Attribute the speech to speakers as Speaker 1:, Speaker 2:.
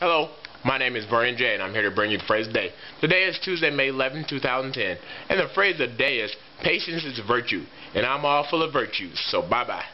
Speaker 1: Hello, my name is Vernon J, and I'm here to bring you the phrase of the day. Today is Tuesday, May 11, 2010, and the phrase of the day is, patience is a virtue, and I'm all full of virtues, so bye-bye.